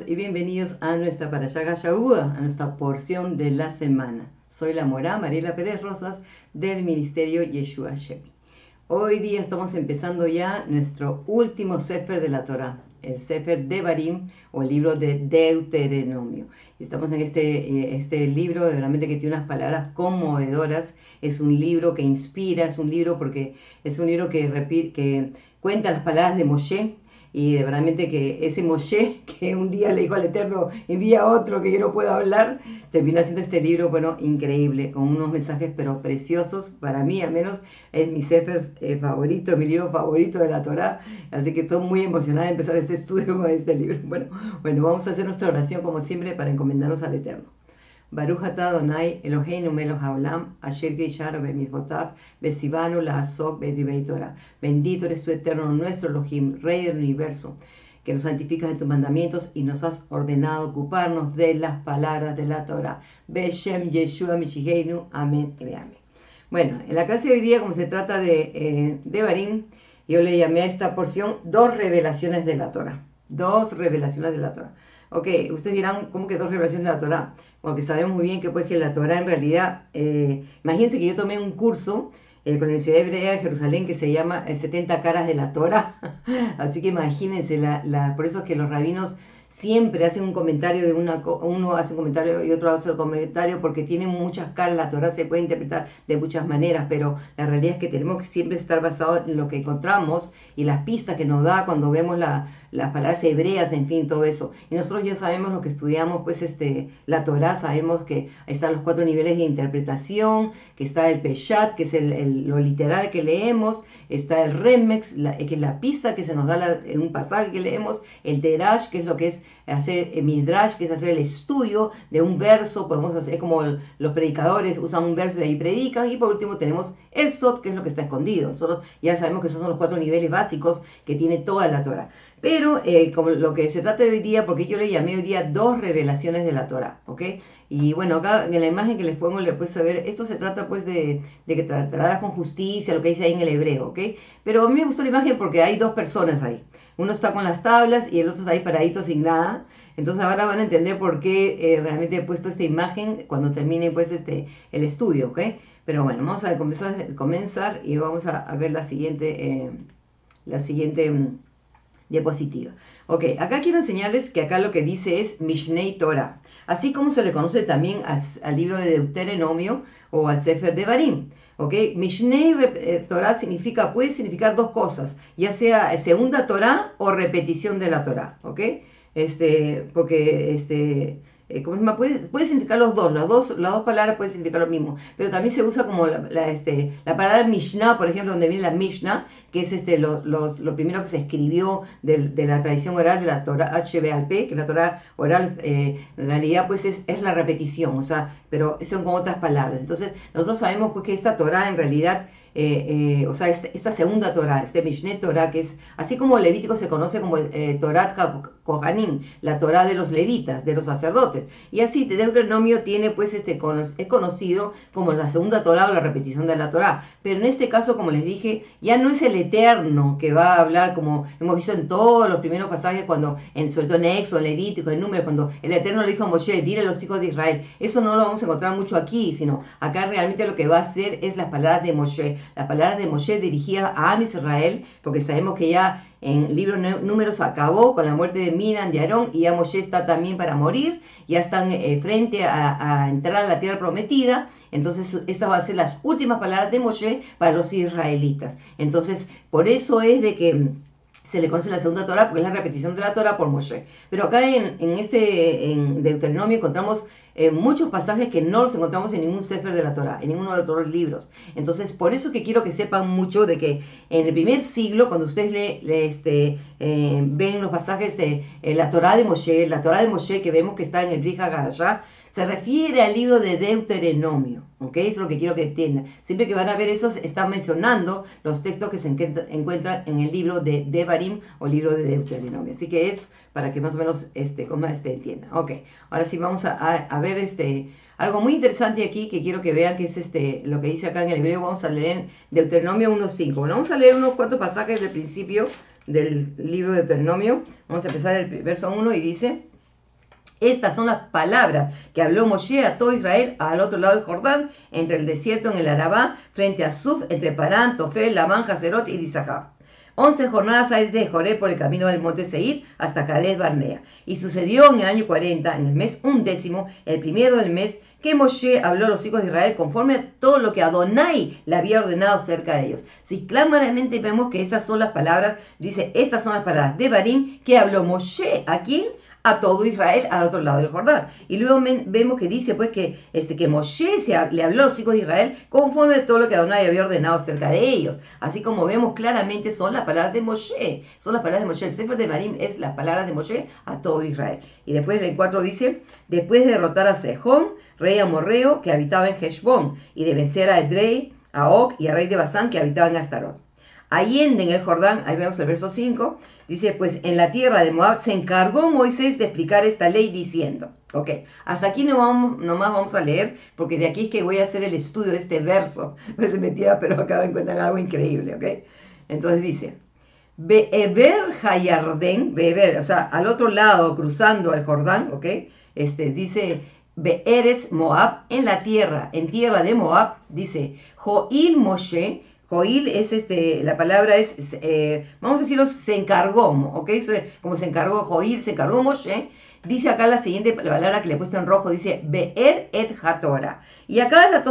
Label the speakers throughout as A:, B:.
A: y bienvenidos a nuestra Parashá Shavua, a nuestra porción de la semana. Soy la Morá Mariela Pérez Rosas del Ministerio Yeshua Shemi. Hoy día estamos empezando ya nuestro último Sefer de la Torah, el Sefer de Barim o el libro de Deuteronomio. Estamos en este, eh, este libro, realmente que tiene unas palabras conmovedoras, es un libro que inspira, es un libro porque es un libro que, que cuenta las palabras de Moshe, y de verdad que ese Moshe que un día le dijo al Eterno, envía otro que yo no puedo hablar, terminó haciendo este libro, bueno, increíble, con unos mensajes pero preciosos, para mí al menos es mi sefer eh, favorito, mi libro favorito de la Torah, así que estoy muy emocionada de empezar este estudio con este libro. Bueno, bueno, vamos a hacer nuestra oración como siempre para encomendarnos al Eterno. Baruch atah Adonai Eloheinu melech haolam asher geisharu bemitzvotav besivanu la'asok bedribei Torah. Bendito eres tu eterno nuestro Elohim, Rey del universo, que nos santificas en tus mandamientos y nos has ordenado ocuparnos de las palabras de la Torah. Beshem Yeshua Mishiheinu. Amén y amén. Bueno, en la clase de hoy día, como se trata de, eh, de Barín, yo le llamé a esta porción dos revelaciones de la Torah. Dos revelaciones de la Torah. Ok, ustedes dirán, ¿cómo que dos revelaciones de la Torah? Porque sabemos muy bien que pues que la Torah en realidad, eh, imagínense que yo tomé un curso eh, con la Universidad Hebrea de Jerusalén que se llama 70 eh, caras de la Torah, así que imagínense, la, por eso es que los rabinos siempre hacen un comentario de una uno hace un comentario y otro hace otro comentario porque tiene muchas caras, la Torah se puede interpretar de muchas maneras, pero la realidad es que tenemos que siempre estar basados en lo que encontramos y las pistas que nos da cuando vemos la, las palabras hebreas, en fin, todo eso. Y nosotros ya sabemos lo que estudiamos, pues este, la Torah, sabemos que están los cuatro niveles de interpretación, que está el Peshat, que es el, lo literal que leemos, está el Remex, que es la pista que se nos da en un pasaje que leemos, el Terash, que es lo que es hacer el Midrash, que es hacer el estudio de un verso, podemos hacer como los predicadores usan un verso y ahí predican, y por último tenemos el Sot, que es lo que está escondido. Nosotros ya sabemos que esos son los cuatro niveles básicos que tiene toda la Torah. Pero eh, como lo que se trata de hoy día, porque yo le llamé hoy día dos revelaciones de la Torah, ¿ok? Y bueno, acá en la imagen que les pongo le puedes ver, esto se trata pues de, de que tratarás con justicia, lo que dice ahí en el hebreo, ¿ok? Pero a mí me gustó la imagen porque hay dos personas ahí. Uno está con las tablas y el otro está ahí paradito sin nada. Entonces ahora van a entender por qué eh, realmente he puesto esta imagen cuando termine pues este, el estudio, ¿ok? Pero bueno, vamos a comenzar, comenzar y vamos a, ver la siguiente, eh, la siguiente mm, diapositiva. Ok, acá quiero enseñarles que acá lo que dice es Mishnei Torah, así como se le conoce también al, libro de Deuteronomio o al Sefer de Barim. Ok, Mishnei eh, Torah significa, puede significar dos cosas, ya sea segunda Torah o repetición de la Torah. Ok, este, porque este eh, Puede, puede, significar los dos, las dos, las dos palabras pueden significar lo mismo, pero también se usa como la, este, la palabra Mishnah, por ejemplo, donde viene la Mishnah, que es este, lo, lo primero que se escribió de, de, la tradición oral de la Torah HB que la Torah oral eh, en realidad pues es, es, la repetición, o sea, pero son con otras palabras. Entonces, nosotros sabemos pues que esta Torah en realidad eh, eh, o sea, este, esta, segunda Torah, este Mishneh Torah, que es así como Levítico se conoce como eh, Torah Kohanim, la Torah de los levitas, de los sacerdotes. Y así, Deuteronomio tiene, pues, este, es conocido como la segunda Torah o la repetición de la Torah. Pero en este caso, como les dije, ya no es el Eterno que va a hablar, como hemos visto en todos los primeros pasajes, cuando, en, sobre todo en Éxodo, en Levítico, en Número, cuando el Eterno le dijo a Moshe, dile a los hijos de Israel. Eso no lo vamos a encontrar mucho aquí, sino acá realmente lo que va a hacer es las palabras de Moshe las palabras de Moshe dirigidas a Am Israel, porque sabemos que ya en el libro Números acabó con la muerte de Minan, de Aarón, y ya Moshe está también para morir, ya están eh, frente a, entrar a la tierra prometida, entonces esas van a ser las últimas palabras de Moshe para los israelitas. Entonces, por eso es de que se le conoce la segunda Torah, porque es la repetición de la Torah por Moshe. Pero acá en, en, ese, en Deuteronomio encontramos eh, muchos pasajes que no los encontramos en ningún Sefer de la Torah, en ninguno de los libros. Entonces, por eso que quiero que sepan mucho de que en el primer siglo, cuando ustedes le, este, eh, ven los pasajes de eh, la Torah de Moshe, la Torah de Moshe que vemos que está en el Brija Garashá, se refiere al libro de Deuteronomio, ¿ok? Es lo que quiero que entiendan. Siempre que van a ver eso, están mencionando los textos que se encuentran en el libro de Devarim o libro de Deuteronomio. Así que es para que más o menos este, como este entienda. Ok, ahora sí vamos a, ver este, algo muy interesante aquí que quiero que vean que es este, lo que dice acá en el hebreo. Vamos a leer Deuteronomio 1.5. Bueno, vamos a leer unos cuantos pasajes del principio del libro de Deuteronomio. Vamos a empezar el verso 1 y dice, Estas son las palabras que habló Moshe a todo Israel al otro lado del Jordán, entre el desierto en el Arabá, frente a Suf, entre Parán, Tofel, Labán, Haserot y Disajab. Once jornadas hay de Joré por el camino del monte Seir hasta Cades Barnea. Y sucedió en el año 40, en el mes undécimo, el primero del mes, que Moshe habló a los hijos de Israel conforme a todo lo que Adonai le había ordenado cerca de ellos. Si claramente vemos que esas son las palabras, dice, estas son las palabras de Barim que habló Moshe. ¿A quién? A todo Israel al otro lado del Jordán. Y luego vemos que dice pues que, este, que Moshe le habló a los hijos de Israel conforme a todo lo que Adonai había ordenado acerca de ellos. Así como vemos claramente son las palabras de Moshe. Son las palabras de Moshe. El Sefer de Marim es las palabras de Moshe a todo Israel. Y después el 4 dice, después de derrotar a Sejón, rey amorreo que habitaba en Heshbon, y de vencer a Edrei, a Og y a rey de Basán que habitaba en Astarot. Allende en el Jordán, ahí vemos el verso 5, dice, pues en la tierra de Moab se encargó Moisés de explicar esta ley diciendo, ok, hasta aquí no vamos, nomás vamos a leer, porque de aquí es que voy a hacer el estudio de este verso, parece mentira, pero acá encuentran algo increíble, ok. Entonces dice, Beber Hayarden, Beber, o sea, al otro lado, cruzando el Jordán, ok, este, dice, Beeretz Moab, en la tierra, en tierra de Moab, dice, Joil Moshe, Joil es este, la palabra es, eh, vamos a decirlo, se encargó, ¿ok? como se encargó Joil, se encargó Moshe. Dice acá la siguiente palabra que le he puesto en rojo, dice Be'er et Hatora. Y acá la,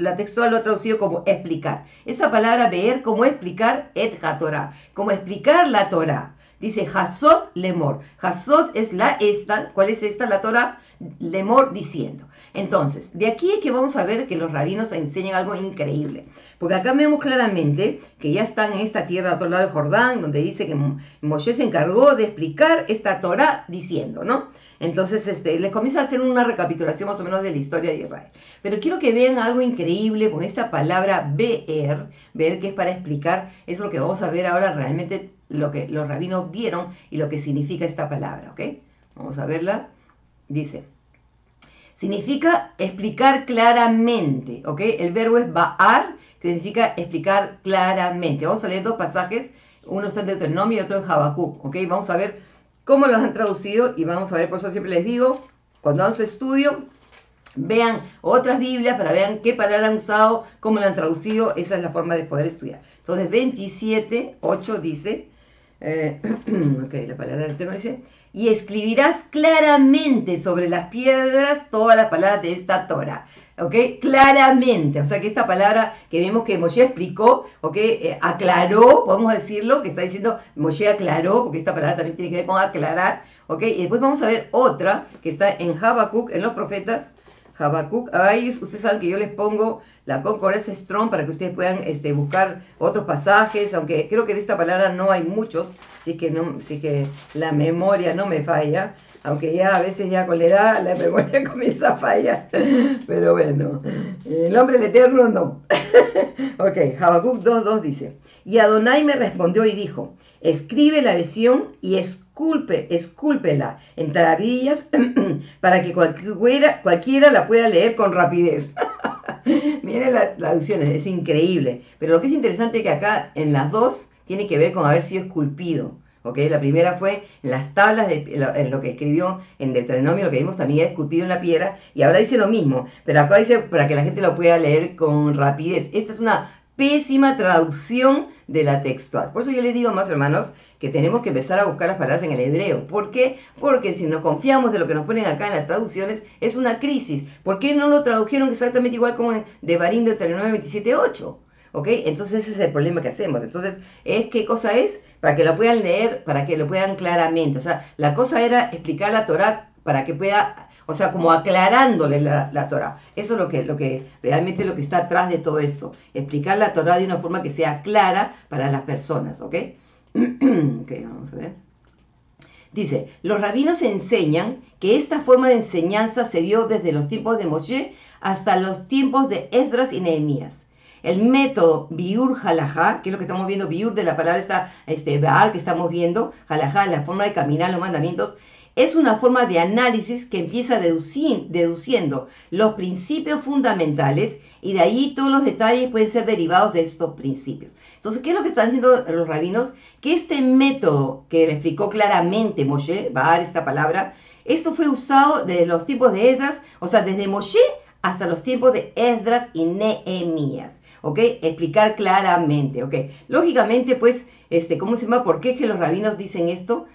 A: la, textual lo ha traducido como explicar. Esa palabra Be'er como explicar et Hatora, como explicar la Torah. Dice Hasot Lemor. Hasot es la esta. ¿Cuál es esta? La Torah. Lemor diciendo. Entonces, de aquí es que vamos a ver que los rabinos enseñan algo increíble. Porque acá vemos claramente que ya están en esta tierra a otro lado del Jordán, donde dice que Moshe se encargó de explicar esta Torah diciendo, ¿no? Entonces, este, les comienza a hacer una recapitulación más o menos de la historia de Israel. Pero quiero que vean algo increíble con esta palabra ver, ver que es para explicar, es lo que vamos a ver ahora realmente lo que los rabinos vieron y lo que significa esta palabra, ¿ok? Vamos a verla. Dice, significa explicar claramente, ¿ok? El verbo es ba'ar, que significa explicar claramente. Vamos a leer dos pasajes, uno está en Deuteronomio y otro en Habacuc, ¿ok? Vamos a ver cómo los han traducido y vamos a ver, por eso siempre les digo, cuando hagan su estudio, vean otras Biblias para vean qué palabra han usado, cómo lo han traducido, esa es la forma de poder estudiar. Entonces 27, 8 dice, eh, ok, la palabra del dice, y escribirás claramente sobre las piedras todas las palabras de esta Torah. ¿Ok? Claramente. O sea que esta palabra que vemos que Moshe explicó, ¿ok? Eh, aclaró, podemos decirlo, que está diciendo Moshe aclaró, porque esta palabra también tiene que ver con aclarar, ¿ok? Y después vamos a ver otra que está en Habacuc, en los profetas. Habacuc, ahí ustedes saben que yo les pongo la concordancia Strong para que ustedes puedan este, buscar otros pasajes, aunque creo que de esta palabra no hay muchos, así que, no, así que la memoria no me falla, aunque ya a veces ya con la edad la memoria comienza a fallar, pero bueno, el nombre del Eterno no. ok, Habacuc 2.2 dice, y Adonai me respondió y dijo, escribe la visión y esculpe, escúlpela en tarabillas para que cualquiera, cualquiera la pueda leer con rapidez. Miren las traducciones, es increíble. Pero lo que es interesante es que acá en las dos tiene que ver con haber sido esculpido. ¿okay? La primera fue en las tablas, de, en lo que escribió en Deuteronomio, lo que vimos también esculpido en la piedra, y ahora dice lo mismo, pero acá dice para que la gente lo pueda leer con rapidez. Esta es una pésima traducción de la textual. Por eso yo les digo más, hermanos, que tenemos que empezar a buscar las palabras en el hebreo. ¿Por qué? Porque si nos confiamos de lo que nos ponen acá en las traducciones, es una crisis. ¿Por qué no lo tradujeron exactamente igual como en de Barín de 27.8? ¿Ok? Entonces ese es el problema que hacemos. Entonces, ¿es qué cosa es? Para que lo puedan leer, para que lo puedan claramente. O sea, la cosa era explicar la Torah para que pueda o sea, como aclarándole la, la Torah. Eso es lo que, lo que realmente lo que está atrás de todo esto. Explicar la Torah de una forma que sea clara para las personas, ¿ok? ok, vamos a ver. Dice, los rabinos enseñan que esta forma de enseñanza se dio desde los tiempos de Moshe hasta los tiempos de Esdras y Nehemías. El método biur halajá, que es lo que estamos viendo, biur de la palabra esta, este, que estamos viendo, halajá, la forma de caminar los mandamientos, es una forma de análisis que empieza deduciendo los principios fundamentales y de ahí todos los detalles pueden ser derivados de estos principios. Entonces, ¿qué es lo que están diciendo los rabinos? Que este método que le explicó claramente Moshe, va a dar esta palabra, esto fue usado desde los tiempos de Esdras, o sea, desde Moshe hasta los tiempos de Esdras y Nehemías, ¿ok? Explicar claramente, ¿ok? Lógicamente, pues, este, ¿cómo se llama? ¿Por qué es que los rabinos dicen esto?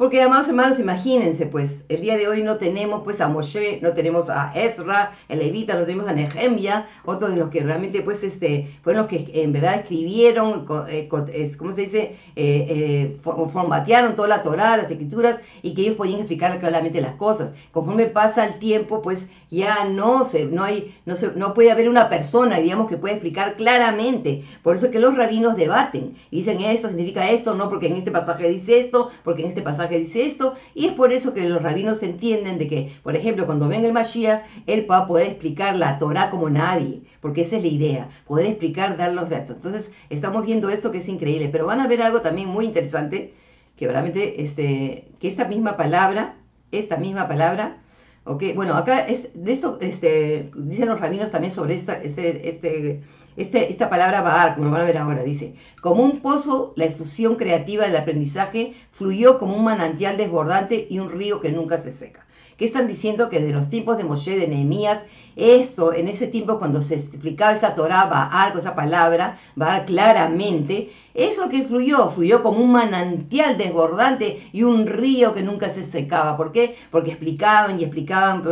A: Porque además, hermanos, imagínense, pues, el día de hoy no tenemos, pues, a Moshe, no tenemos a Ezra, el Levita, no tenemos a Nehemia, otros de los que realmente, pues, este, fueron los que en verdad escribieron, eh, ¿cómo se dice? Eh, eh, formatearon toda la Torah, las escrituras, y que ellos podían explicar claramente las cosas. Conforme pasa el tiempo, pues, ya no se, no hay, no se, no puede haber una persona, digamos, que pueda explicar claramente. Por eso es que los rabinos debaten y dicen esto significa esto, no, porque en este pasaje dice esto, porque en este pasaje dice esto, y es por eso que los rabinos entienden de que, por ejemplo, cuando venga el Mashiach, él va a poder explicar la Torah como nadie, porque esa es la idea, poder explicar, dar los datos. Entonces, estamos viendo esto que es increíble, pero van a ver algo también muy interesante, que realmente, este, que esta misma palabra, esta misma palabra, Ok, bueno, acá es, de esto este, dicen los rabinos también sobre esta, este, este, este, esta palabra Baar, como lo van a ver ahora, dice, como un pozo, la efusión creativa del aprendizaje fluyó como un manantial desbordante y un río que nunca se seca. ¿Qué están diciendo? Que de los tiempos de Moshe, de Nehemías, eso, en ese tiempo cuando se explicaba esta Torah, algo esa palabra, va claramente, eso que fluyó, fluyó como un manantial desbordante y un río que nunca se secaba. ¿Por qué? Porque explicaban y explicaban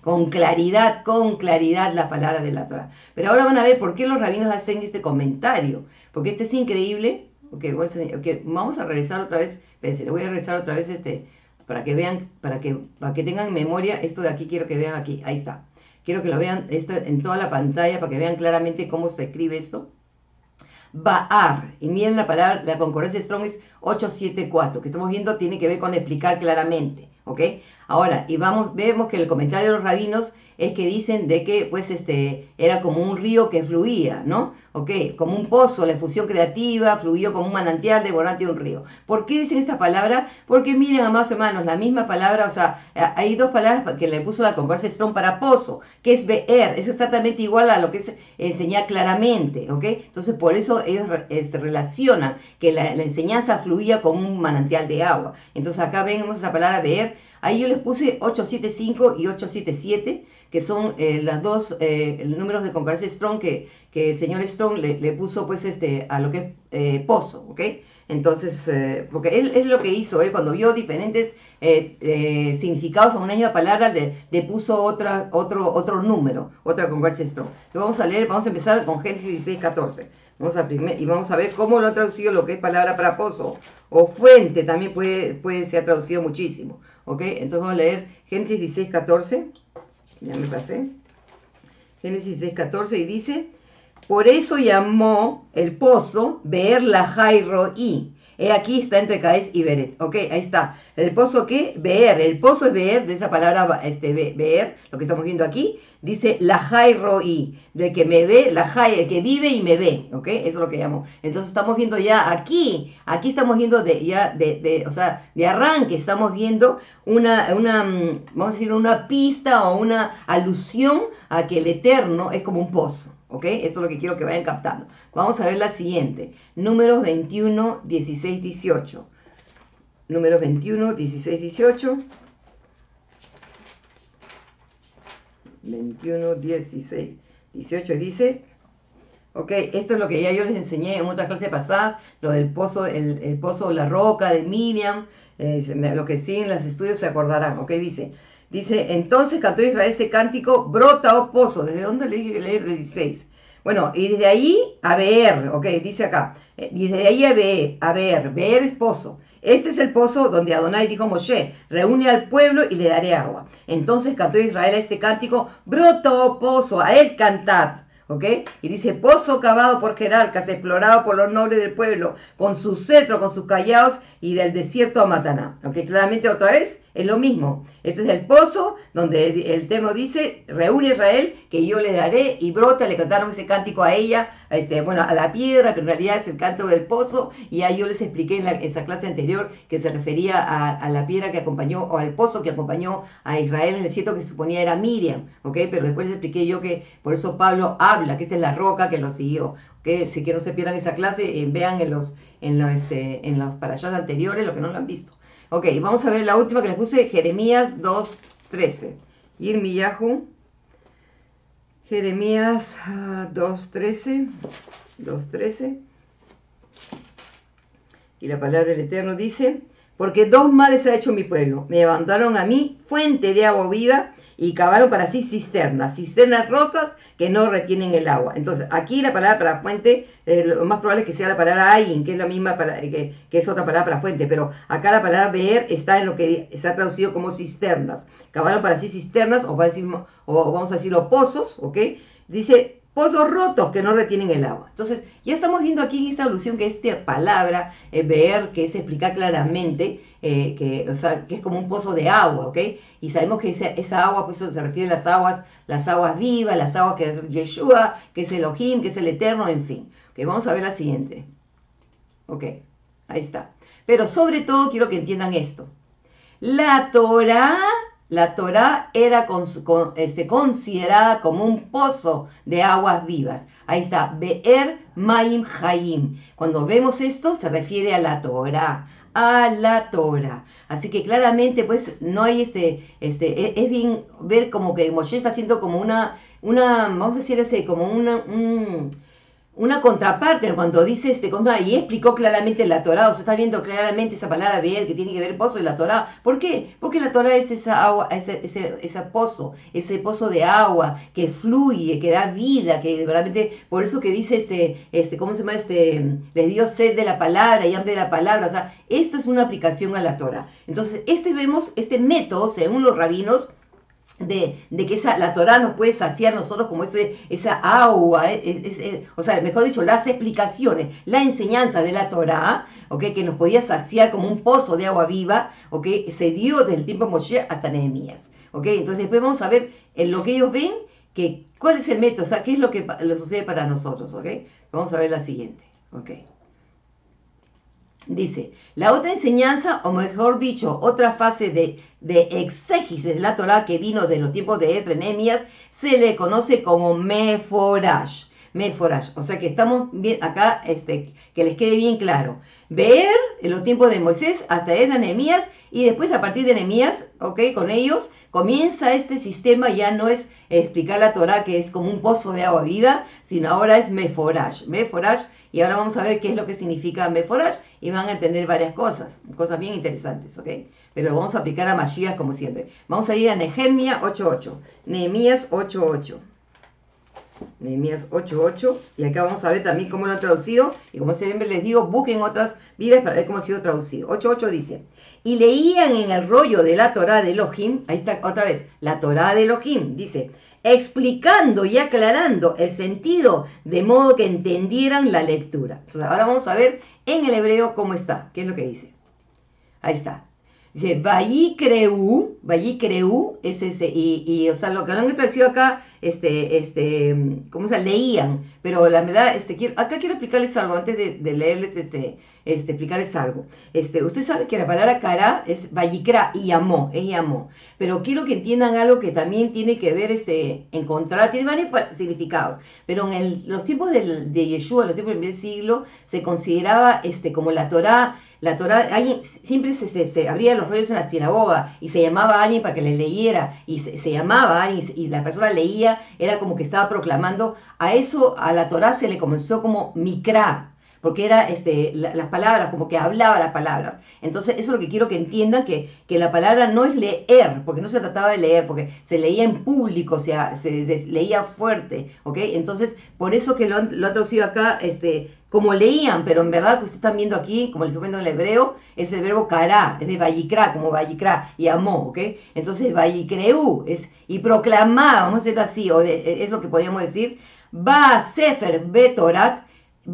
A: con claridad, con claridad las palabras de la Torah. Pero ahora van a ver por qué los rabinos hacen este comentario. Porque este es increíble. Okay, vamos a regresar otra vez. Espérense, le voy a regresar otra vez este para que vean, para que, para que tengan memoria, esto de aquí quiero que vean aquí, ahí está. Quiero que lo vean esto en toda la pantalla para que vean claramente cómo se escribe esto. Baar, y miren la palabra, la concordancia Strong es 874, que estamos viendo tiene que ver con explicar claramente, ¿ok? Ahora, y vamos, vemos que el comentario de los rabinos es que dicen de que pues este era como un río que fluía, ¿no? Ok, como un pozo, la fusión creativa, fluyó como un manantial devorante de un río. ¿Por qué dicen esta palabra? Porque miren, amados hermanos, la misma palabra, o sea, hay dos palabras que le puso la concordancia Strong para pozo, que es ver, es exactamente igual a lo que es enseñar claramente, ¿ok? Entonces por eso ellos se este, relacionan que la, la enseñanza fluía como un manantial de agua. Entonces acá vemos esa palabra ver, ahí yo les puse 875 y 877 que son eh, las dos eh, números de concordancia Strong que, que el señor Strong le, puso pues este a lo que es eh, pozo, ¿ok? Entonces, eh, porque él es lo que hizo, él cuando vio diferentes significados a una misma palabra le, le, puso otra, otro, otro número, otra concordancia Strong. Entonces vamos a leer, vamos a empezar con Génesis 16, 14. Vamos a primer, y vamos a ver cómo lo ha traducido lo que es palabra para pozo o fuente, también puede, puede ser traducido muchísimo. ¿Ok? Entonces vamos a leer Génesis 16, 14 ya me pasé. Génesis 6.14 y dice, por eso llamó el pozo Beer la Jairo y He aquí está entre Caes y Beret. Ok, ahí está. El pozo que, Beer, el pozo es Beer, de esa palabra este, Beer, lo que estamos viendo aquí, dice la Roi, del que me ve, la Jai, el que vive y me ve. Ok, eso es lo que llamo. Entonces estamos viendo ya aquí, aquí estamos viendo de, ya, de, de, o sea, de arranque, estamos viendo una, una, mm, vamos a decir, una pista o una alusión a que el eterno es como un pozo. ¿Ok? Eso es lo que quiero que vayan captando. Vamos a ver la siguiente. Números 21, 16, 18. Números 21, 16, 18. 21, 16, 18 dice, ok, esto es lo que ya yo les enseñé en otra clase pasada, lo del pozo, el, el pozo, la roca de Miriam, eh, lo que sí en los estudios se acordarán, ok, dice, Dice, entonces cantó Israel este cántico, brota, oh pozo. ¿Desde dónde le dije leer? 16. Bueno, y desde ahí a ver, ok, dice acá, eh, desde ahí a ver, a ver, ver es pozo. Este es el pozo donde Adonai dijo a Moshe, reúne al pueblo y le daré agua. Entonces cantó Israel este cántico, broto, oh pozo, a él cantad. ¿ok? Y dice, pozo cavado por jerarcas, explorado por los nobles del pueblo, con su cetro, con sus callados y del desierto a Mataná. ¿ok? Claramente otra vez es lo mismo. Este es el pozo donde el Eterno dice, reúne Israel, que yo le daré, y brota, le cantaron ese cántico a ella, a este, bueno, a la piedra, que en realidad es el canto del pozo, y ahí yo les expliqué en esa clase anterior que se refería a, la piedra que acompañó, o al pozo que acompañó a Israel en el desierto, que se suponía era Miriam, ¿ok? Pero después les expliqué yo que por eso Pablo habla, que esta es la roca que lo siguió, que Si que no se pierdan esa clase, eh, vean en los, en los, este, en los anteriores lo que no lo han visto. Ok, vamos a ver la última que les puse, Jeremías 2.13. Yirmiyahu, Jeremías 2.13, ah, 2.13. Y la palabra del Eterno dice, porque dos males ha hecho mi pueblo. Me abandonaron a mí fuente de agua viva y cavaron para sí cisternas, cisternas rosas que no retienen el agua. Entonces, aquí la palabra para fuente, eh, lo más probable es que sea la palabra ayin, que es la misma, para, que, que, es otra palabra para fuente, pero acá la palabra ver está en lo que se ha traducido como cisternas. Cavaron para sí cisternas, o, va a decir, o vamos a decirlo pozos, ¿ok? Dice pozos rotos que no retienen el agua. Entonces, ya estamos viendo aquí en esta alusión que esta palabra, eh, ver, que se explica claramente, eh, que, o sea, que es como un pozo de agua, ¿ok? Y sabemos que esa, agua, pues se refiere a las aguas, las aguas vivas, las aguas que es Yeshua, que es Elohim, que es el Eterno, en fin. Ok, vamos a ver la siguiente. Ok, ahí está. Pero sobre todo quiero que entiendan esto. La Torah la Torah era este, considerada como un pozo de aguas vivas. Ahí está, Be'er Maim Haim. Cuando vemos esto, se refiere a la Torah, a la Torah. Así que claramente, pues, no hay este, este, e, es bien ver como que Moshe está haciendo como una, una, vamos a decir así, como una, un, una contraparte cuando dice este y explicó claramente la Torah, o se está viendo claramente esa palabra ver que tiene que ver pozo y la Torah. ¿Por qué? Porque la Torah es esa agua, ese, ese, pozo, ese pozo de agua que fluye, que da vida, que realmente, por eso que dice este, este, ¿cómo se llama? Este, le dio sed de la palabra y hambre de la palabra. O sea, esto es una aplicación a la Torah. Entonces, este vemos, este método, según los rabinos, de, que esa, la Torah nos puede saciar nosotros como ese, esa agua, eh, o sea, mejor dicho, las explicaciones, la enseñanza de la Torah, ¿okay? que nos podía saciar como un pozo de agua viva, ¿okay? se dio desde el tiempo de Moshe hasta Nehemías. ¿okay? Entonces después vamos a ver en lo que ellos ven, que, cuál es el método, o sea, qué es lo que lo sucede para nosotros. ¿okay? Vamos a ver la siguiente. ¿okay? Dice, la otra enseñanza, o mejor dicho, otra fase de, de exégesis de la Torah que vino de los tiempos de Etrenemias, se le conoce como Meforash. Meforash. O sea que estamos bien acá, este, que les quede bien claro. Ver en los tiempos de Moisés hasta Nehemías y después a partir de Nehemías, ok, con ellos comienza este sistema, ya no es explicar la Torah que es como un pozo de agua viva, sino ahora es Meforash. Meforash y ahora vamos a ver qué es lo que significa Meforash y van a entender varias cosas, cosas bien interesantes, ¿ok? Pero lo vamos a aplicar a Mashiach como siempre. Vamos a ir a Nehemia 8.8, Nehemías 8.8. Nehemías 8.8 y acá vamos a ver también cómo lo han traducido y como siempre les digo, busquen otras vidas para ver cómo ha sido traducido. 8.8 dice, y leían en el rollo de la Torah de Elohim, ahí está otra vez, la Torah de Elohim, dice, explicando y aclarando el sentido de modo que entendieran la lectura. Entonces ahora vamos a ver en el hebreo cómo está, qué es lo que dice. Ahí está. Dice, Vayicreu, Vayicreu es ese, y, y, o sea, lo que han traducido acá, este, este, ¿cómo se leían? Pero la verdad, este, quiero, acá quiero explicarles algo, antes de, leerles, este, este, explicarles algo. Este, usted sabe que la palabra cara es Vayikra y amó, es amó. Pero quiero que entiendan algo que también tiene que ver, este, encontrar, tiene varios significados. Pero en los tiempos de Yeshua, los tiempos del primer siglo, se consideraba, este, como la Torah, la Torah, alguien, siempre se, se, abría los rollos en la sinagoga y se llamaba a alguien para que le leyera y se, llamaba a alguien y la persona leía, era como que estaba proclamando. A eso, a la Torah se le comenzó como mikra, porque era este, las palabras, como que hablaba las palabras. Entonces, eso es lo que quiero que entiendan, que, que la palabra no es leer, porque no se trataba de leer, porque se leía en público, o sea, se leía fuerte, ¿ok? Entonces, por eso que lo, lo ha traducido acá, este, como leían, pero en verdad que ustedes están viendo aquí, como le estoy viendo en el hebreo, es el verbo kará, es de vayikra, como vayikra, y amó, ¿ok? Entonces vayikreu, es, y proclamaba, vamos a decirlo así, o es lo que podríamos decir, va sefer betorat,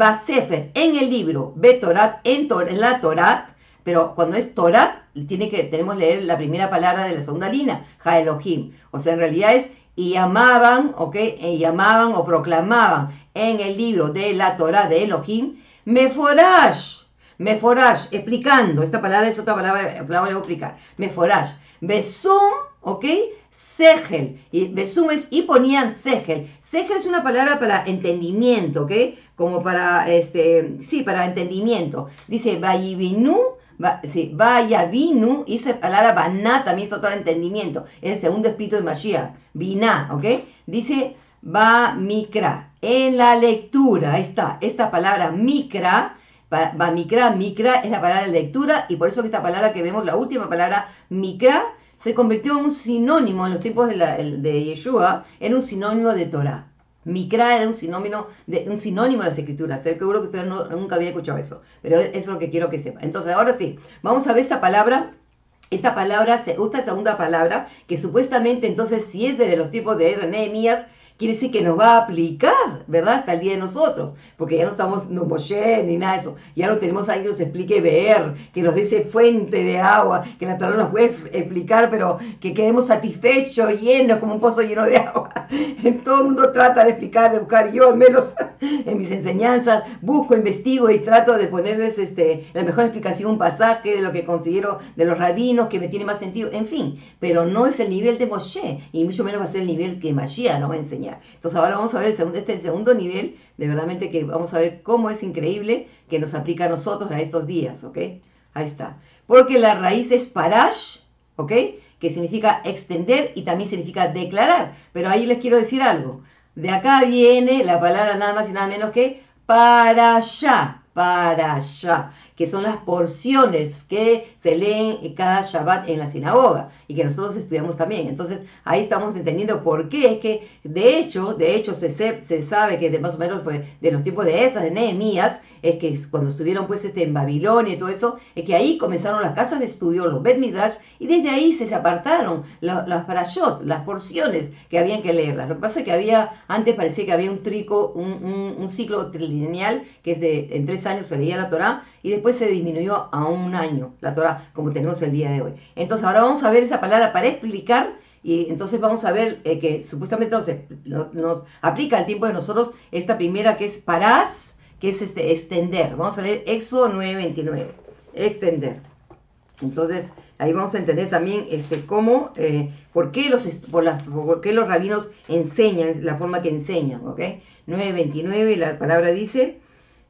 A: va sefer en el libro betorat, en, en la torat, pero cuando es Torah, tiene que, tenemos que leer la primera palabra de la segunda línea, Ha Elohim. O sea, en realidad es y llamaban, ¿ok? Y llamaban o proclamaban en el libro de la Torah de Elohim, Meforash, Meforash, explicando, esta palabra es otra palabra, la voy a explicar, Meforash, Besum, ¿ok? Segel, y Besum es, y ponían Segel, Segel es una palabra para entendimiento, ¿ok? Como para, este, sí, para entendimiento, dice, Vayivinu, Va, sí, vaya vinu, y esa palabra baná también es otro entendimiento, el segundo espíritu de Mashiach, biná, ¿ok? Dice va mikra, en la lectura, está, esta palabra mikra, va mikra, mikra es la palabra de lectura, y por eso que esta palabra que vemos, la última palabra mikra, se convirtió en un sinónimo en los tiempos de, la, de Yeshua, en un sinónimo de Torah. Mikra era un sinónimo de, un sinónimo de las escrituras. Seguro que ustedes nunca habían escuchado eso, pero eso es lo que quiero que sepan. Entonces, ahora sí, vamos a ver esta palabra. Esta palabra, esta segunda palabra, que supuestamente entonces si es de los tipos de Nehemías, quiere decir que nos va a aplicar, ¿verdad? Hasta el día de nosotros, porque ya no estamos no Moshe ni nada de eso, ya lo tenemos ahí que nos explique ver, que nos dice fuente de agua, que la Torah nos puede explicar, pero que quedemos satisfechos, llenos, como un pozo lleno de agua. Todo el mundo trata de explicar, de buscar, yo al menos en mis enseñanzas busco, investigo y trato de ponerles este, la mejor explicación, un pasaje de lo que considero de los rabinos, que me tiene más sentido, en fin, pero no es el nivel de Moshe, y mucho menos va a ser el nivel que Mashiach nos va a enseñar. Entonces ahora vamos a ver el segundo, este segundo nivel, de verdad que vamos a ver cómo es increíble que nos aplica a nosotros a estos días, ¿ok? Ahí está. Porque la raíz es parash, ¿ok? Que significa extender y también significa declarar. Pero ahí les quiero decir algo. De acá viene la palabra nada más y nada menos que para allá, para allá que son las porciones que se leen cada Shabbat en la sinagoga y que nosotros estudiamos también. Entonces ahí estamos entendiendo por qué es que de hecho, de hecho se, se sabe que de más o menos fue de los tiempos de esas, de Nehemías, es que cuando estuvieron pues este, en Babilonia y todo eso, es que ahí comenzaron las casas de estudio, los Bet Midrash, y desde ahí se apartaron las parashot, las porciones que habían que leerlas. Lo que pasa es que había, antes parecía que había un trico, un, un, ciclo trilineal, que es de, en tres años se leía la Torah, y después se disminuyó a un año la Torah, como tenemos el día de hoy. Entonces ahora vamos a ver esa palabra para explicar y entonces vamos a ver eh, que supuestamente nos, aplica al tiempo de nosotros esta primera que es parás que es este, extender. Vamos a leer Éxodo 9:29, extender. Entonces, ahí vamos a entender también este, cómo, eh, por, qué los, por, por, qué los rabinos enseñan, la forma que enseñan, ¿ok? 9.29, la palabra dice,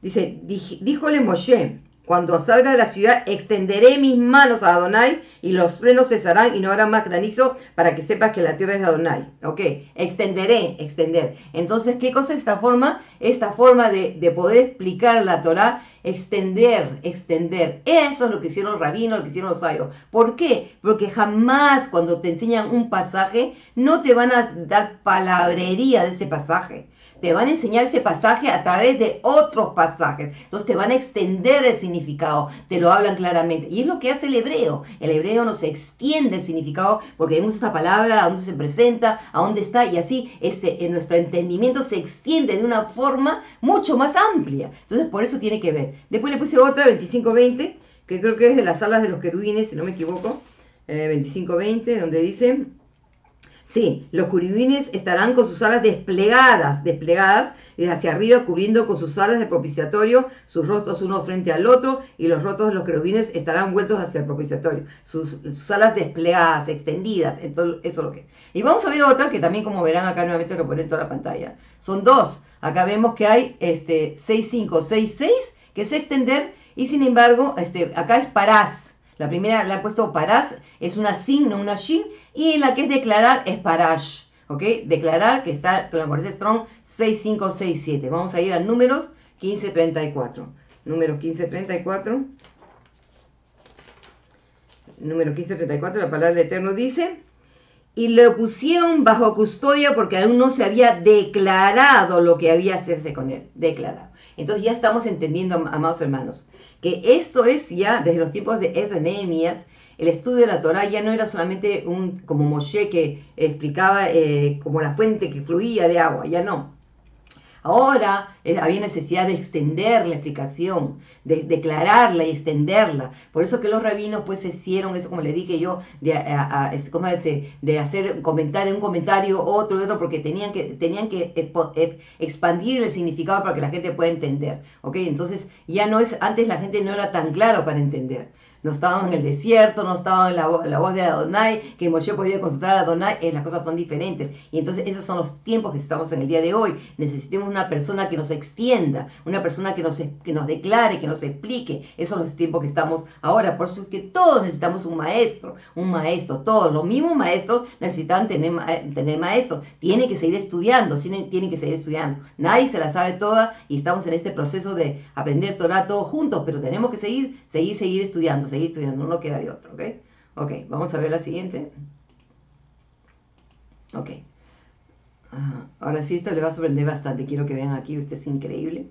A: dice, díjole Moshe, cuando salga de la ciudad, extenderé mis manos a Adonai y los frenos cesarán y no habrá más granizo para que sepas que la tierra es de Adonai. Ok, extenderé, extender. Entonces, ¿qué cosa es esta forma? Esta forma de, de poder explicar la Torah, extender, extender. Eso es lo que hicieron los rabinos, lo que hicieron los sayos. ¿Por qué? Porque jamás cuando te enseñan un pasaje, no te van a dar palabrería de ese pasaje te van a enseñar ese pasaje a través de otros pasajes. Entonces te van a extender el significado, te lo hablan claramente. Y es lo que hace el hebreo. El hebreo nos extiende el significado porque vemos esta palabra, a dónde se presenta, a dónde está, y así este, en nuestro entendimiento se extiende de una forma mucho más amplia. Entonces por eso tiene que ver. Después le puse otra, 2520, que creo que es de las alas de los querubines, si no me equivoco. 2520, eh, donde dice Sí, los curibines estarán con sus alas desplegadas, desplegadas desde hacia arriba, cubriendo con sus alas de propiciatorio sus rostros uno frente al otro, y los rostros de los querubines estarán vueltos hacia el propiciatorio. Sus, alas desplegadas, extendidas, entonces eso es lo que es. Y vamos a ver otra que también, como verán acá nuevamente, lo ponen toda la pantalla. Son dos. Acá vemos que hay este 6566, que es extender, y sin embargo, este, acá es parás. La primera la he puesto parás, es una sin, no una shin, y la que es declarar es parash. ¿Ok? Declarar que está con la fuerza strong 6567. Vamos a ir a números 1534. Número 1534. Número 1534, la palabra del Eterno dice, y lo pusieron bajo custodia porque aún no se había declarado lo que había hacerse con él, declarado. Entonces ya estamos entendiendo, amados hermanos, que esto es ya desde los tiempos de Ezra Nehemías, el estudio de la Torah ya no era solamente un como Moshe que explicaba eh, como la fuente que fluía de agua, ya no. Ahora Eh, había necesidad de extender la explicación, de declararla y extenderla. Por eso que los rabinos pues hicieron eso, como le dije yo, de, de, hacer comentar un comentario, otro otro, porque tenían que, tenían que expandir el significado para que la gente pueda entender. ¿ok? Entonces ya no es, antes la gente no era tan claro para entender no estaban en el desierto, no estaban en la, voz de Adonai, que Moshe podía consultar a Adonai, eh, las cosas son diferentes. Y entonces esos son los tiempos que estamos en el día de hoy. Necesitamos una persona que nos extienda, una persona que nos, que nos declare, que nos explique. Esos son los tiempos que estamos ahora. Por eso es que todos necesitamos un maestro, un maestro, todos. Los mismos maestros necesitan tener, tener maestros. Tienen que seguir estudiando, tienen, tienen que seguir estudiando. Nadie se la sabe toda y estamos en este proceso de aprender Torah todos juntos, pero tenemos que seguir, seguir, seguir estudiando seguir estudiando, no queda de otro, ¿ok? Ok, vamos a ver la siguiente. Ok. ahora sí, esto le va a sorprender bastante. Quiero que vean aquí, este es increíble.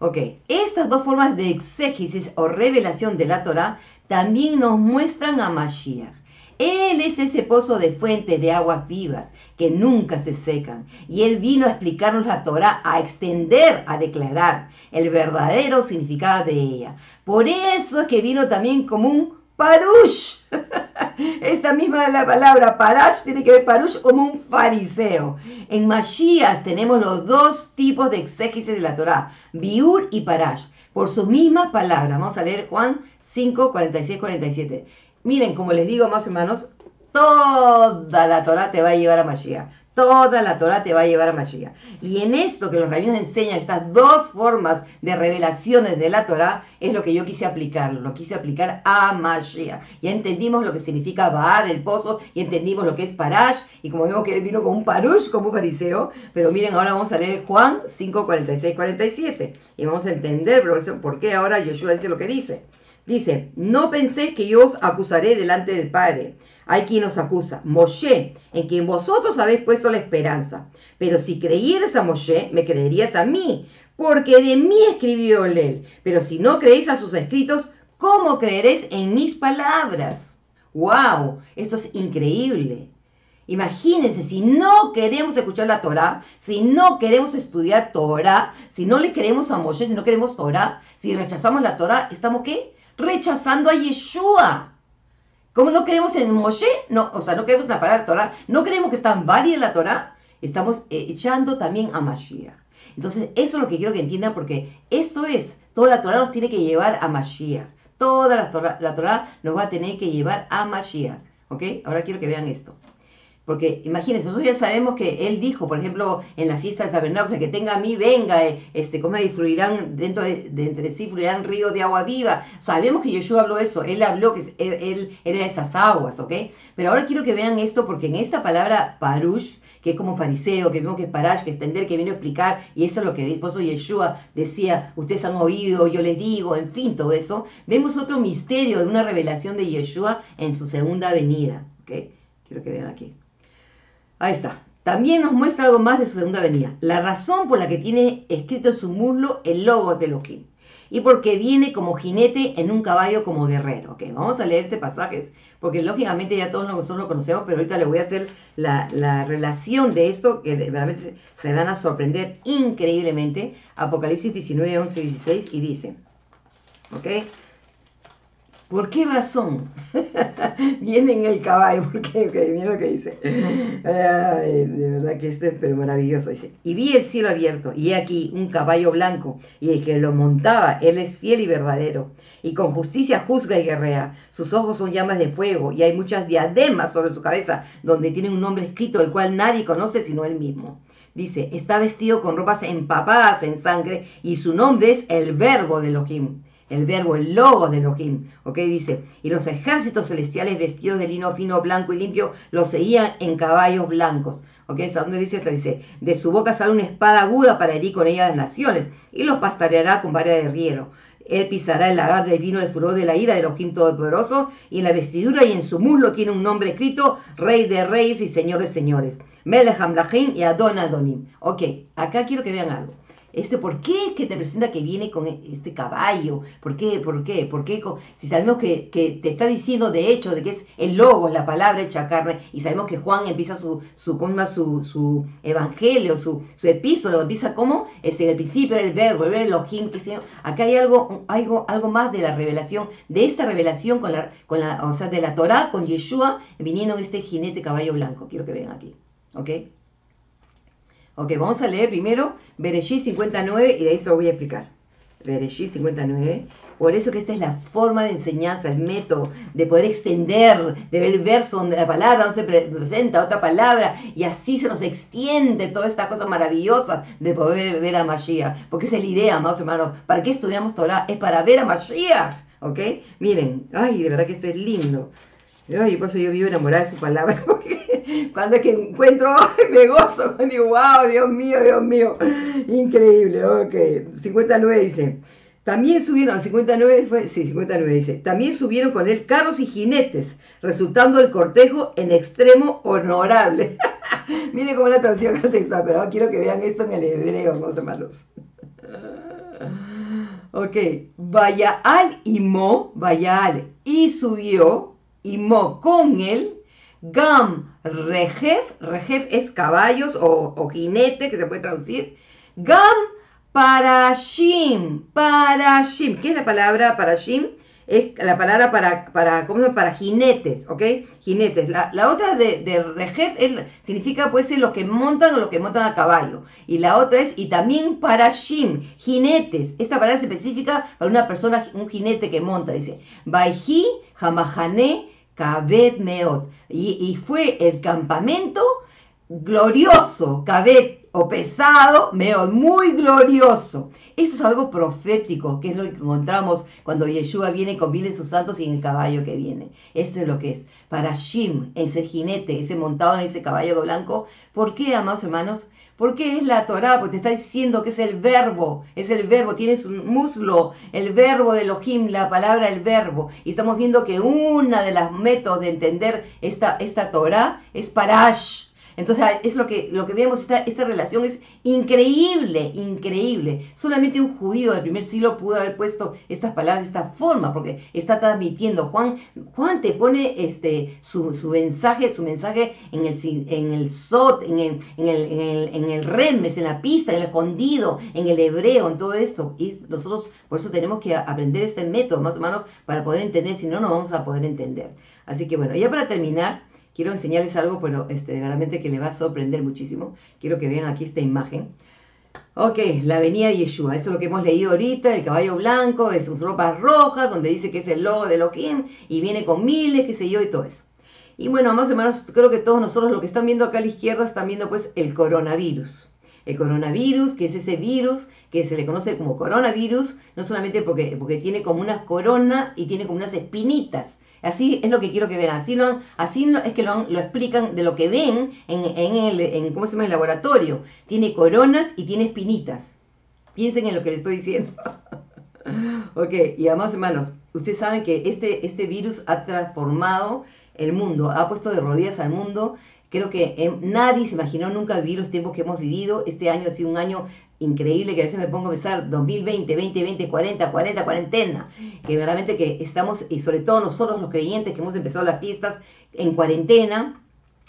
A: Ok, estas dos formas de exégesis o revelación de la Torah también nos muestran a Mashiach. Él es ese pozo de fuente de aguas vivas que nunca se secan. Y Él vino a explicarnos la Torah, a extender, a declarar el verdadero significado de ella. Por eso es que vino también como un parush. Esta misma la palabra parash tiene que ver parush como un fariseo. En Mashiach tenemos los dos tipos de exégesis de la Torah, biur y parash. Por sus mismas palabras, vamos a leer Juan 5, 46, 47. Miren, como les digo, más hermanos, toda la Torah te va a llevar a Mashiach. Toda la Torah te va a llevar a Mashiach. Y en esto que los rabinos enseñan, estas dos formas de revelaciones de la Torah, es lo que yo quise aplicar, lo quise aplicar a Mashiach. Ya entendimos lo que significa Baar, el pozo, y entendimos lo que es Parash, y como vemos que él vino con un Parush, como un fariseo, pero miren, ahora vamos a leer Juan 5, 46, 47, y vamos a entender por qué ahora Yoshua dice lo que dice. Dice, no pensé que yo os acusaré delante del Padre. Hay quien os acusa, Moshe, en quien vosotros habéis puesto la esperanza. Pero si creyeres a Moshe, me creerías a mí, porque de mí escribió él. Pero si no creéis a sus escritos, ¿cómo creeréis en mis palabras? ¡Wow! Esto es increíble. Imagínense, si no queremos escuchar la Torah, si no queremos estudiar Torah, si no le queremos a Moshe, si no queremos Torah, si rechazamos la Torah, ¿estamos qué? Rechazando a Yeshua. Como no creemos en Moshe, no, o sea, no creemos en la palabra Torah, no creemos que está válida la Torah, estamos eh, echando también a Mashiach. Entonces, eso es lo que quiero que entiendan, porque eso es, toda la Torah nos tiene que llevar a Mashiach. Toda la Torah, la Torah nos va a tener que llevar a Mashiach. ¿Ok? Ahora quiero que vean esto. Porque imagínense, nosotros ya sabemos que él dijo, por ejemplo, en la fiesta del tabernáculo, que tenga a mí, venga, eh, este, como y fluirán dentro de, entre sí, fluirán ríos de agua viva. Sabemos que Yeshua habló eso, él habló que él, era esas aguas, ¿ok? Pero ahora quiero que vean esto, porque en esta palabra parush, que es como fariseo, que vemos que es parash, que extender, que viene a explicar, y eso es lo que el esposo Yeshua decía, ustedes han oído, yo les digo, en fin, todo eso, vemos otro misterio de una revelación de Yeshua en su segunda venida, ¿ok? Quiero que vean aquí. Ahí está. También nos muestra algo más de su segunda venida. La razón por la que tiene escrito en su muslo el logo de Elohim. Y porque viene como jinete en un caballo como guerrero. Ok, vamos a leer este pasaje, porque lógicamente ya todos nosotros lo conocemos, pero ahorita le voy a hacer la, relación de esto, que realmente se, van a sorprender increíblemente. Apocalipsis 19, 11, 16, y dice, ok, ¿Por qué razón? Viene en el caballo, porque mira lo que dice. De verdad que esto es pero maravilloso. Dice, y vi el cielo abierto, y aquí un caballo blanco, y el que lo montaba, él es fiel y verdadero, y con justicia juzga y guerrea. Sus ojos son llamas de fuego, y hay muchas diademas sobre su cabeza, donde tiene un nombre escrito, el cual nadie conoce sino él mismo. Dice, está vestido con ropas empapadas en sangre, y su nombre es el verbo de Elohim el verbo, el logo de Elohim, ¿ok? Dice, y los ejércitos celestiales vestidos de lino fino, blanco y limpio, los seguían en caballos blancos, ¿ok? ¿A dónde dice esto? Dice, de su boca sale una espada aguda para herir con ella a las naciones, y los pastoreará con vara de riero. Él pisará el lagar del vino del furor de la ira de Elohim Todopoderoso, y en la vestidura y en su muslo tiene un nombre escrito, Rey de Reyes y Señor de Señores. Melech Hamlachim y Adon Adonim. Ok, acá quiero que vean algo. Este, ¿Por qué es que te presenta que viene con este caballo? ¿Por qué? ¿Por qué? ¿Por qué? Si sabemos que, que, te está diciendo de hecho de que es el logo, la palabra hecha carne, y sabemos que Juan empieza su, su, su, su evangelio, su, su epístola, empieza como, es en el principio del verbo, el Elohim, que se, acá hay algo, algo, algo más de la revelación, de esta revelación con la, con la, o sea, de la Torah, con Yeshua, viniendo en este jinete caballo blanco. Quiero que vean aquí, ¿ok? Ok, vamos a leer primero Bereshit 59 y de ahí se lo voy a explicar. Bereshit 59. Por eso que esta es la forma de enseñanza, el método de poder extender, de ver el verso donde la palabra no se presenta otra palabra y así se nos extiende toda esta cosa maravillosa de poder ver a Mashiach. Porque esa es la idea, amados hermanos. ¿Para qué estudiamos Torah? Es para ver a Mashiach. ¿Ok? Miren, ay, de verdad que esto es lindo. Y por eso yo vivo enamorada de su palabra, porque cuando es que encuentro, me gozo, digo, wow, Dios mío, Dios mío, increíble, ok. 59 dice, también subieron, 59 fue, sí, 59 dice, también subieron con él carros y jinetes, resultando el cortejo en extremo honorable. Mire cómo la traducción textual, pero quiero que vean esto en el hebreo, a malos. ok, Vayaal y Mo, Vayaal y subió y Mo con él, Gam Rejef, Rejef es caballos o, jinete, que se puede traducir, Gam Parashim, Parashim, ¿qué es la palabra Parashim? Es la palabra para, para, ¿cómo para jinetes, ¿ok? Jinetes. La, otra de, de Rejef significa, puede ser los que montan o los que montan a caballo. Y la otra es, y también Parashim, jinetes. Esta palabra es específica para una persona, un jinete que monta, dice. Baihi, Hamahane, Kabet Meot. Y, fue el campamento glorioso, Kabet o pesado, Meot, muy glorioso. Esto es algo profético, que es lo que encontramos cuando Yeshua viene con de sus santos y en el caballo que viene. Eso es lo que es. Para Shim, ese jinete, ese montado en ese caballo blanco. ¿Por qué, amados hermanos? ¿Por qué es la Torah? Porque te está diciendo que es el verbo, es el verbo, tienes un muslo, el verbo de Elohim, la palabra el verbo. Y estamos viendo que una de las métodos de entender esta, esta Torah es parash, entonces es lo que, lo que vemos, esta, esta relación es increíble, increíble. Solamente un judío del primer siglo pudo haber puesto estas palabras de esta forma, porque está transmitiendo. Juan, Juan te pone este, su, mensaje, su mensaje en el, en el sot, en el, en el, en el, en el remes, en la pista, en el escondido, en el hebreo, en todo esto. Y nosotros por eso tenemos que aprender este método, más o menos, para poder entender, si no, no vamos a poder entender. Así que bueno, ya para terminar, quiero enseñarles algo, pero este, realmente que les va a sorprender muchísimo. Quiero que vean aquí esta imagen. Ok, la avenida de Yeshua, eso es lo que hemos leído ahorita, el caballo blanco, es sus ropas rojas, donde dice que es el logo de Elohim, y viene con miles, qué sé yo, y todo eso. Y bueno, más hermanos, creo que todos nosotros lo que están viendo acá a la izquierda están viendo pues el coronavirus. El coronavirus, que es ese virus que se le conoce como coronavirus, no solamente porque, porque tiene como una corona y tiene como unas espinitas, Así es lo que quiero que vean. Así, lo, así es que lo, explican de lo que ven en, el, ¿cómo se llama? el laboratorio. Tiene coronas y tiene espinitas. Piensen en lo que les estoy diciendo. ok, y además, hermanos, ustedes saben que este, este virus ha transformado el mundo, ha puesto de rodillas al mundo. Creo que em, nadie se imaginó nunca vivir los tiempos que hemos vivido. Este año ha sido un año increíble que a veces me pongo a pensar 2020, 2020, 40, 40, cuarentena, que verdaderamente que estamos, y sobre todo nosotros los creyentes que hemos empezado las fiestas en cuarentena,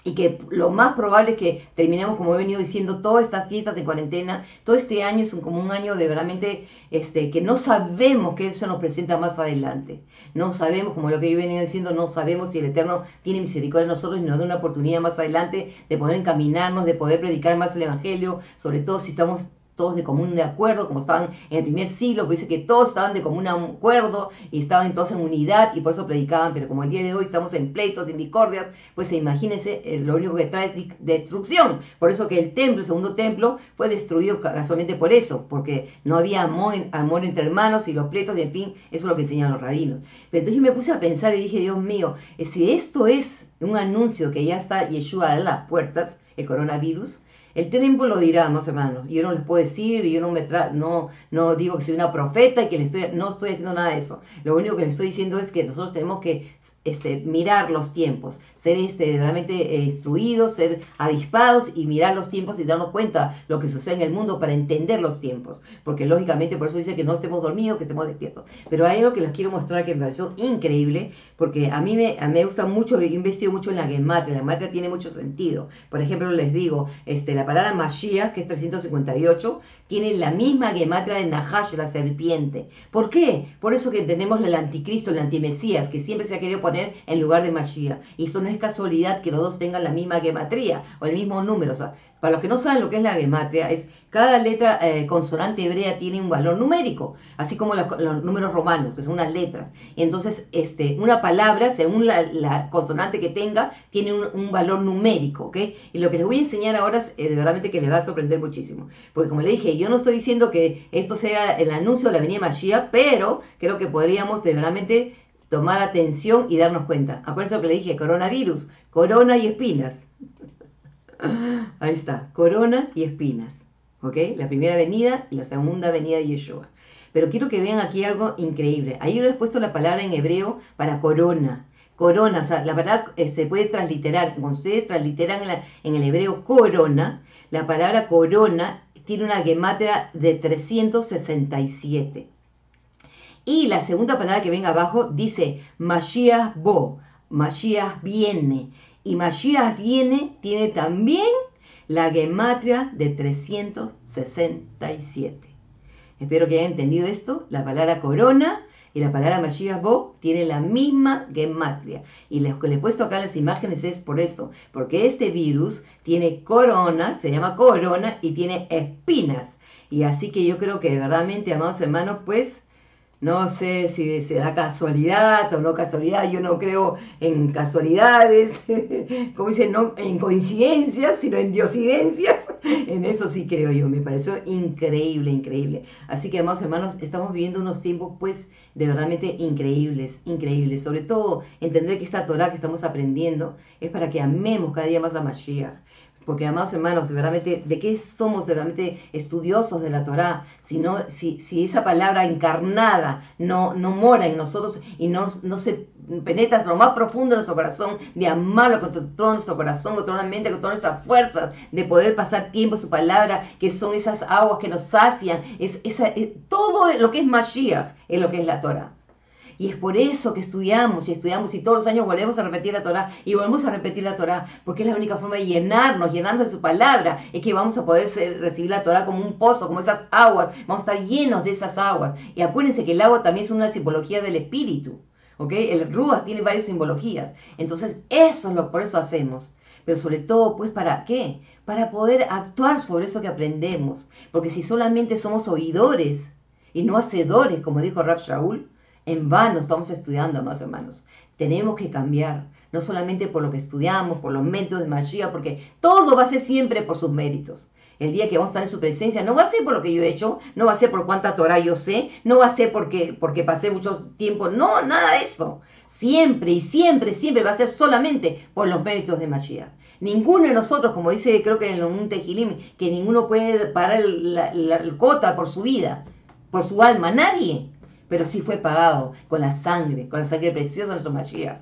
A: y que lo más probable es que terminemos, como he venido diciendo, todas estas fiestas en cuarentena, todo este año es un, como un año de verdaderamente este, que no sabemos qué eso nos presenta más adelante. No sabemos, como lo que yo he venido diciendo, no sabemos si el Eterno tiene misericordia de nosotros y nos da una oportunidad más adelante de poder encaminarnos, de poder predicar más el Evangelio, sobre todo si estamos todos de común de acuerdo, como estaban en el primer siglo, pues dice que todos estaban de común acuerdo y estaban todos en unidad y por eso predicaban, pero como el día de hoy estamos en pleitos, en discordias, pues imagínense, eh, lo único que trae destrucción. Por eso que el templo, el segundo templo, fue destruido casualmente por eso, porque no había amor, amor entre hermanos y los pleitos, y en fin, eso es lo que enseñan los rabinos. Pero entonces yo me puse a pensar y dije, Dios mío, eh, si esto es un anuncio que ya está Yeshua a las puertas, el coronavirus, el tiempo lo dirá, más hermanos. Yo no les puedo decir, yo no me no, no digo que soy una profeta y que le estoy, no estoy haciendo nada de eso. Lo único que les estoy diciendo es que nosotros tenemos que este, mirar los tiempos, ser este, realmente eh, instruidos, ser avispados y mirar los tiempos y darnos cuenta lo que sucede en el mundo para entender los tiempos. Porque lógicamente por eso dice que no estemos dormidos, que estemos despiertos. Pero hay algo que les quiero mostrar que me pareció increíble, porque a mí me, gusta mucho, he investido mucho en la gematria, la gematria tiene mucho sentido. Por ejemplo, les digo, este, la palabra Mashiach, que es 358, tiene la misma gematria de Nahash, la serpiente. ¿Por qué? Por eso que entendemos el anticristo, el antimesías, que siempre se ha querido poner en lugar de Mashiach. Y eso no es casualidad que los dos tengan la misma gematría o el mismo número. O sea, para los que no saben lo que es la gematria, es cada letra eh, consonante hebrea tiene un valor numérico, así como los, números romanos, que son unas letras. entonces, este, una palabra, según la, consonante que tenga, tiene un, valor numérico, ¿ok? Y lo que les voy a enseñar ahora es eh, de verdad que les va a sorprender muchísimo. Porque como le dije, yo no estoy diciendo que esto sea el anuncio de la venida Mashiach, pero creo que podríamos de verdad tomar atención y darnos cuenta. Acuérdense lo que le dije, coronavirus, corona y espinas. Ahí está, corona y espinas. ¿Ok? La primera venida y la segunda venida de Yeshua. Pero quiero que vean aquí algo increíble. Ahí les he puesto la palabra en hebreo para corona. Corona, o sea, la palabra eh, se puede transliterar. Cuando ustedes transliteran en, en, el hebreo corona, la palabra corona tiene una gematria de 367. Y la segunda palabra que venga abajo dice Mashiach bo, Mashiach viene. Y Mashiach viene tiene también la gematria de 367. Espero que hayan entendido esto. La palabra corona y la palabra Mashiach bo tiene la misma gematria. Y lo que le he puesto acá las imágenes es por eso, porque este virus tiene corona, se llama corona y tiene espinas. Y así que yo creo que de verdadmente, amados hermanos, pues no sé si será casualidad o no casualidad, yo no creo en casualidades, como dicen, no en coincidencias, sino en diosidencias. En eso sí creo yo, me pareció increíble, increíble. Así que, amados hermanos, estamos viviendo unos tiempos, pues, de verdadmente increíbles, increíbles. Sobre todo, entender que esta Torah que estamos aprendiendo es para que amemos cada día más a Mashiach porque amados hermanos, verdaderamente, ¿de qué somos verdaderamente estudiosos de la Torá? Si, no, si, si esa palabra encarnada no, no mora en nosotros y no, no se penetra lo más profundo de nuestro corazón, de amarlo con todo nuestro corazón, con toda la mente, con todas nuestras fuerzas, de poder pasar tiempo en su palabra, que son esas aguas que nos sacian, es, esa, todo lo que es Mashiach es lo que es la Torah. Y es por eso que estudiamos y estudiamos y todos los años volvemos a repetir la Torah y volvemos a repetir la Torah, porque es la única forma de llenarnos, llenando de su palabra, es que vamos a poder recibir la Torah como un pozo, como esas aguas, vamos a estar llenos de esas aguas. Y acuérdense que el agua también es una simbología del espíritu. ¿ok? El Ruach tiene varias simbologías. Entonces, eso es lo por eso hacemos. Pero sobre todo, pues, ¿para qué? Para poder actuar sobre eso que aprendemos. Porque si solamente somos oidores y no hacedores, como dijo Rab Shaul, en vano estamos estudiando, más hermanos. Tenemos que cambiar, no solamente por lo que estudiamos, por los métodos de magia, porque todo va a ser siempre por sus méritos. El día que vamos a estar en su presencia no va a ser por lo que yo he hecho, no va a ser por cuánta Torah yo sé, no va a ser porque, porque pasé mucho tiempo, no, nada de eso. Siempre y siempre, siempre va a ser solamente por los méritos de Mashiach. Ninguno de nosotros, como dice creo que en un Tejilim, que ninguno puede parar la, la cota por su vida, por su alma, nadie pero sí fue pagado con la sangre, con la sangre preciosa de nuestro Mashiach.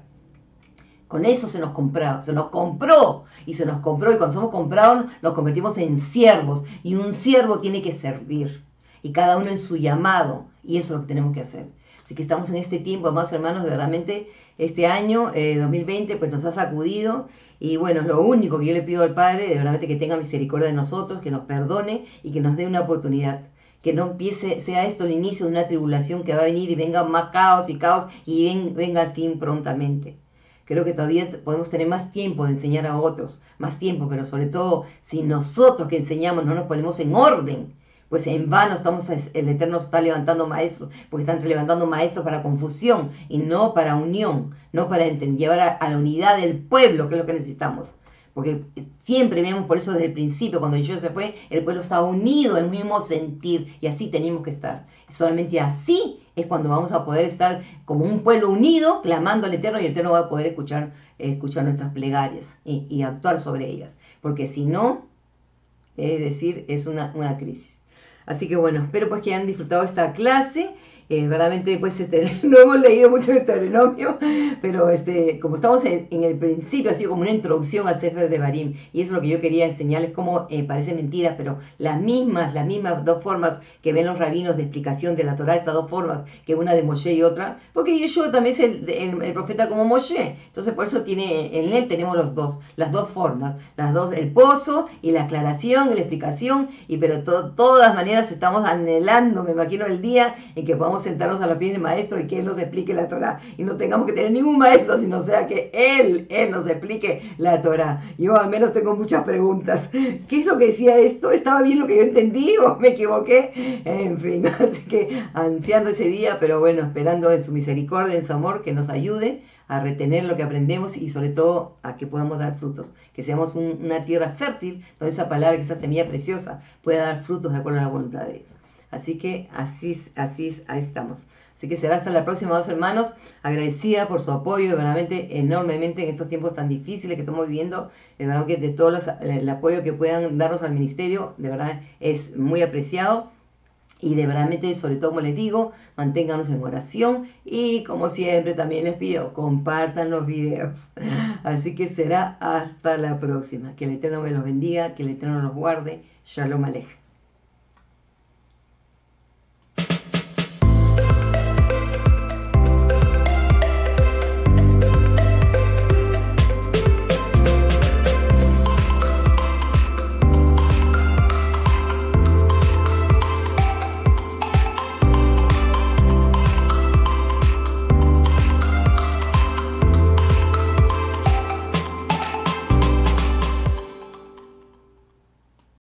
A: Con eso se nos compró, se nos compró y se nos compró y cuando somos comprados nos convertimos en siervos y un siervo tiene que servir y cada uno en su llamado y eso es lo que tenemos que hacer. Así que estamos en este tiempo, amados hermanos, de verdaderamente este año 2020 eh, pues nos ha sacudido y bueno, lo único que yo le pido al Padre, de verdad que tenga misericordia de nosotros, que nos perdone y que nos dé una oportunidad que no empiece, sea esto el inicio de una tribulación que va a venir y venga más caos y caos y venga al fin prontamente. Creo que todavía podemos tener más tiempo de enseñar a otros, más tiempo, pero sobre todo si nosotros que enseñamos no nos ponemos en orden, pues en vano estamos, el Eterno está levantando maestros, porque están levantando maestros para confusión y no para unión, no para llevar a la unidad del pueblo, que es lo que necesitamos. Porque siempre vemos por eso desde el principio, cuando Jesús se fue, el pueblo estaba unido en el mismo sentir y así tenemos que estar. Solamente así es cuando vamos a poder estar como un pueblo unido, clamando al Eterno y el Eterno va a poder escuchar, escuchar nuestras plegarias y, actuar sobre ellas. Porque si no, es decir, es una, una crisis. Así que bueno, espero pues que hayan disfrutado esta clase eh, verdaderamente pues este, no hemos leído mucho de Deuteronomio, pero este, como estamos en, el principio, ha sido como una introducción al Sefer de Barim, y eso es lo que yo quería enseñarles, como eh, parece mentira, pero las mismas, las mismas dos formas que ven los rabinos de explicación de la Torah, estas dos formas, que una de Moshe y otra, porque Yeshua también es el, profeta como Moshe, entonces por eso tiene, en él tenemos los dos, las dos formas, las dos, el pozo y la aclaración la explicación, y pero de todas maneras estamos anhelando, me imagino, el día en que podamos sentarnos a los pies del maestro y que él nos explique la Torah, y no tengamos que tener ningún maestro, sino sea que él, él nos explique la Torah. Yo al menos tengo muchas preguntas. ¿Qué es lo que decía esto? ¿Estaba bien lo que yo entendí o me equivoqué? En fin, así que ansiando ese día, pero bueno, esperando en su misericordia, en su amor, que nos ayude a retener lo que aprendemos y sobre todo a que podamos dar frutos, que seamos una tierra fértil donde esa palabra, que esa semilla preciosa pueda dar frutos de acuerdo a la voluntad de Dios. Así que así, así, estamos. Así que será hasta la próxima, dos hermanos. Agradecida por su apoyo, verdaderamente enormemente en estos tiempos tan difíciles que estamos viviendo. De verdad que de todo el apoyo que puedan darnos al ministerio, de verdad es muy apreciado. Y de verdad, sobre todo como les digo, manténganos en oración y como siempre también les pido, compartan los videos. Así que será hasta la próxima. Que el Eterno me los bendiga, que el Eterno los guarde. Shalom Aleja.